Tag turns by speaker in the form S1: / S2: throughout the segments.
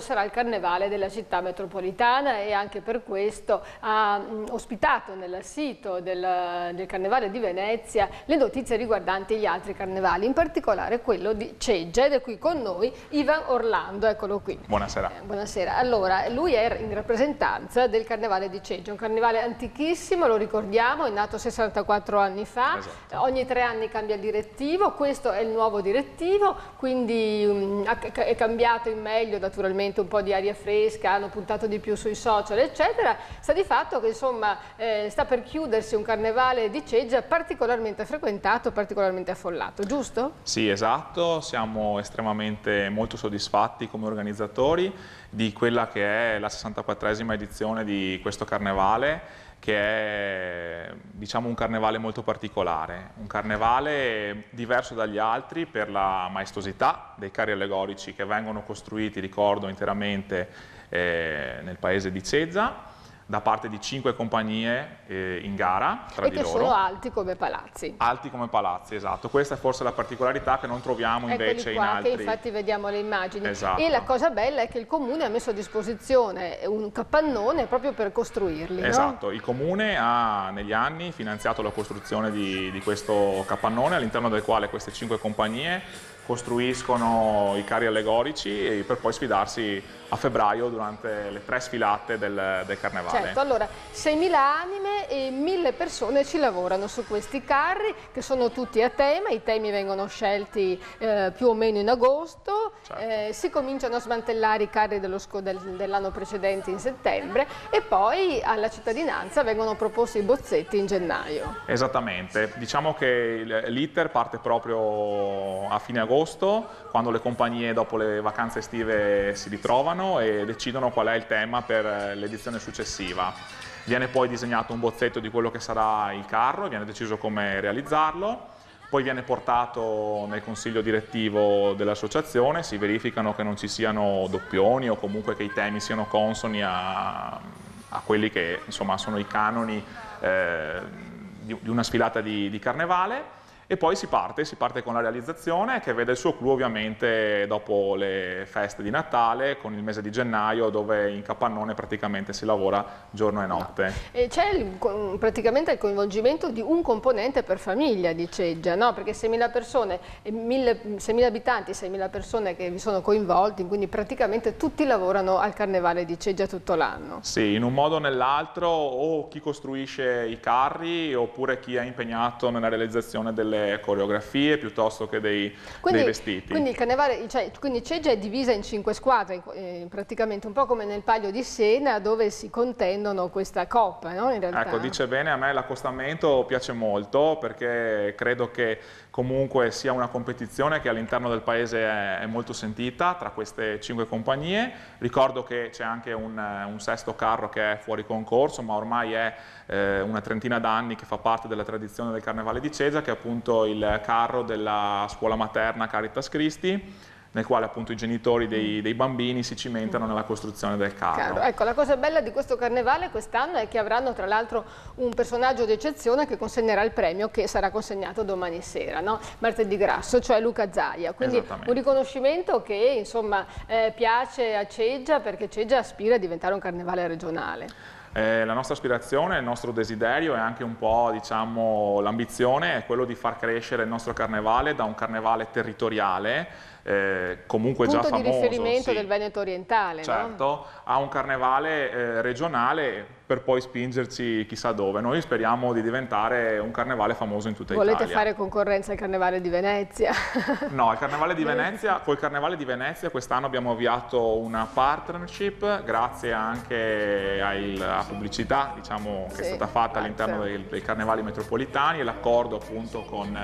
S1: sarà il carnevale della città metropolitana e anche per questo ha ospitato nel sito del, del, carnevale di Venezia le notizie riguardanti gli altri carnevali, in particolare quello di Ceggia ed è qui con noi Ivan Orlando, eccolo qui.
S2: Buonasera.
S1: Eh, buonasera. Allora, lui è in rappresentanza del carnevale di Ceggia, un carnevale antichissimo, lo ricordiamo, è nato 64 anni fa, esatto. ogni tre anni cambia direttivo, questo è il nuovo direttivo, quindi mh, è cambiato in meglio naturalmente probabilmente un po' di aria fresca, hanno puntato di più sui social, eccetera, sta di fatto che insomma eh, sta per chiudersi un carnevale di Ceggia particolarmente frequentato, particolarmente affollato, giusto?
S2: Sì, esatto, siamo estremamente molto soddisfatti come organizzatori di quella che è la 64esima edizione di questo carnevale che è diciamo, un carnevale molto particolare, un carnevale diverso dagli altri per la maestosità dei carri allegorici che vengono costruiti, ricordo, interamente eh, nel paese di Cezza, da parte di cinque compagnie eh, in gara tra
S1: e
S2: di
S1: loro.
S2: E
S1: che sono alti come palazzi.
S2: Alti come palazzi, esatto. Questa è forse la particolarità che non troviamo invece
S1: qua,
S2: in altri.
S1: che infatti vediamo le immagini.
S2: Esatto.
S1: E la cosa bella è che il Comune ha messo a disposizione un capannone proprio per costruirli.
S2: Esatto,
S1: no?
S2: il Comune ha negli anni finanziato la costruzione di, di questo capannone all'interno del quale queste cinque compagnie costruiscono i carri allegorici per poi sfidarsi a febbraio durante le tre sfilate del, del carnevale.
S1: Certo, allora 6.000 anime e 1.000 persone ci lavorano su questi carri che sono tutti a tema, i temi vengono scelti eh, più o meno in agosto, certo. eh, si cominciano a smantellare i carri dell'anno precedente in settembre e poi alla cittadinanza vengono proposti i bozzetti in gennaio.
S2: Esattamente, diciamo che l'iter parte proprio a fine agosto quando le compagnie dopo le vacanze estive si ritrovano e decidono qual è il tema per l'edizione successiva. Viene poi disegnato un bozzetto di quello che sarà il carro, viene deciso come realizzarlo, poi viene portato nel consiglio direttivo dell'associazione, si verificano che non ci siano doppioni o comunque che i temi siano consoni a, a quelli che insomma, sono i canoni eh, di, una sfilata di, di carnevale e poi si parte, si parte con la realizzazione che vede il suo clou ovviamente dopo le feste di Natale con il mese di gennaio dove in capannone praticamente si lavora giorno e notte.
S1: No. C'è praticamente il coinvolgimento di un componente per famiglia di Ceggia, no? perché 6.000 persone, 6.000 abitanti, 6.000 persone che vi sono coinvolti, quindi praticamente tutti lavorano al carnevale di Ceggia tutto l'anno.
S2: Sì, in un modo o nell'altro o chi costruisce i carri oppure chi è impegnato nella realizzazione delle delle coreografie piuttosto che dei,
S1: quindi,
S2: dei vestiti.
S1: Quindi, il carnevale, cioè, quindi Ceggia è divisa in cinque squadre, eh, praticamente un po' come nel Palio di Siena dove si contendono questa coppa, no?
S2: Ecco, dice bene, a me l'accostamento piace molto perché credo che comunque sia una competizione che all'interno del paese è, è, molto sentita tra queste cinque compagnie. Ricordo che c'è anche un, un, sesto carro che è fuori concorso, ma ormai è eh, una trentina d'anni che fa parte della tradizione del Carnevale di Cesa, che è appunto il carro della scuola materna Caritas Christi nel quale appunto i genitori dei, dei bambini si cimentano nella costruzione del carro.
S1: Chiaro. Ecco, la cosa bella di questo carnevale quest'anno è che avranno tra l'altro un personaggio d'eccezione che consegnerà il premio che sarà consegnato domani sera, no? martedì grasso, cioè Luca Zaia. Quindi un riconoscimento che insomma eh, piace a Ceggia perché Ceggia aspira a diventare un carnevale regionale.
S2: Eh, la nostra aspirazione, il nostro desiderio e anche un po' diciamo, l'ambizione è quello di far crescere il nostro carnevale da un carnevale territoriale eh, comunque
S1: Punto
S2: già famoso.
S1: Punto di riferimento
S2: sì,
S1: del Veneto orientale.
S2: Certo,
S1: no?
S2: a un carnevale eh, regionale per poi spingerci chissà dove. Noi speriamo di diventare un carnevale famoso in tutta
S1: Volete
S2: Italia.
S1: Volete fare concorrenza al Carnevale di Venezia?
S2: No, il Carnevale di Venezia, col Carnevale di Venezia quest'anno abbiamo avviato una partnership grazie anche alla pubblicità diciamo, che sì, è stata fatta all'interno dei, dei, carnevali metropolitani e l'accordo appunto con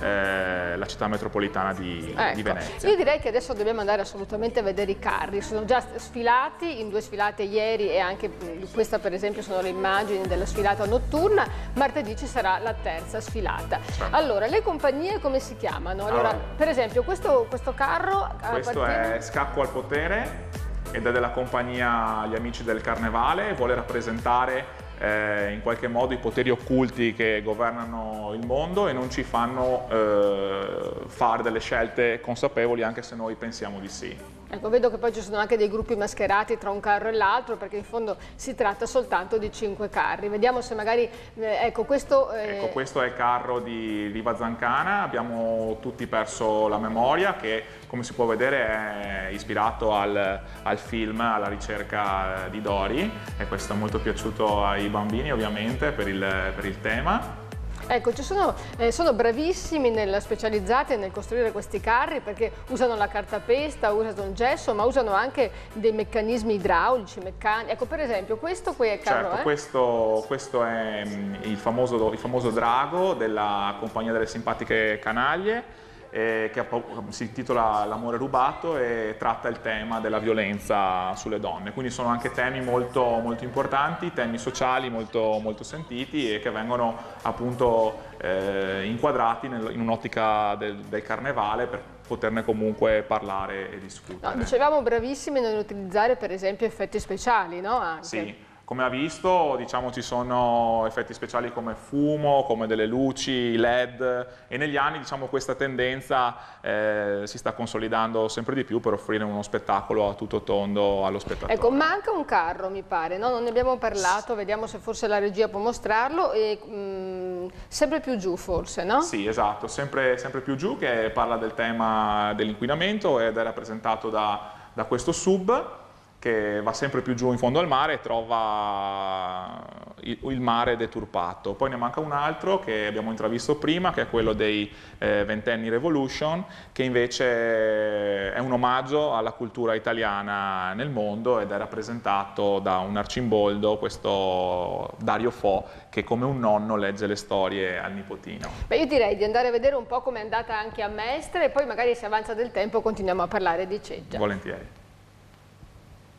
S2: eh, la città metropolitana di,
S1: ecco.
S2: di Venezia.
S1: Io direi che adesso dobbiamo andare assolutamente a vedere i carri, sono già sfilati in due sfilate ieri e anche questa per esempio sono le immagini della sfilata notturna, martedì ci sarà la terza sfilata. Certo. Allora, le compagnie come si chiamano? Allora, allora per esempio questo, questo carro...
S2: Questo appartiene... è Scacco al potere ed è della compagnia Gli Amici del Carnevale, vuole rappresentare eh, in qualche modo i poteri occulti che governano il mondo e non ci fanno eh, fare delle scelte consapevoli anche se noi pensiamo di sì.
S1: Ecco, vedo che poi ci sono anche dei gruppi mascherati tra un carro e l'altro perché in fondo si tratta soltanto di cinque carri. Vediamo se magari, eh, ecco questo...
S2: Eh... Ecco, questo è il carro di Riva Zancana, abbiamo tutti perso la memoria che come si può vedere è ispirato al, al film, alla ricerca di Dori e questo è molto piaciuto ai bambini ovviamente per il, per il tema.
S1: Ecco, sono, eh, sono, bravissimi nel, specializzati nel costruire questi carri perché usano la cartapesta, usano il gesso, ma usano anche dei meccanismi idraulici, meccanici. Ecco, per esempio, questo qui è carro,
S2: Certo,
S1: eh?
S2: questo, questo, è mm, il famoso, il famoso drago della compagnia delle simpatiche canaglie eh, che si intitola L'amore rubato e tratta il tema della violenza sulle donne. Quindi sono anche temi molto, molto importanti, temi sociali molto, molto, sentiti e che vengono appunto eh, inquadrati nel, in un'ottica del, del carnevale per poterne comunque parlare e discutere.
S1: No, dicevamo bravissimi nell'utilizzare per esempio effetti speciali, no? Anche.
S2: Sì. Come ha visto, diciamo, ci sono effetti speciali come fumo, come delle luci, LED e negli anni diciamo, questa tendenza eh, si sta consolidando sempre di più per offrire uno spettacolo a tutto tondo allo spettatore.
S1: Ecco, manca un carro mi pare, no? non ne abbiamo parlato, vediamo se forse la regia può mostrarlo, e, mh, mm, sempre più giù forse, no?
S2: Sì, esatto, sempre, sempre più giù che parla del tema dell'inquinamento ed è rappresentato da, da questo sub che va sempre più giù in fondo al mare e trova il, mare deturpato. Poi ne manca un altro che abbiamo intravisto prima, che è quello dei eh, Ventenni Revolution, che invece è un omaggio alla cultura italiana nel mondo ed è rappresentato da un arcimboldo, questo Dario Fo, che come un nonno legge le storie al nipotino.
S1: Beh, io direi di andare a vedere un po' come è andata anche a Mestre e poi magari se avanza del tempo continuiamo a parlare di Ceggia.
S2: Volentieri.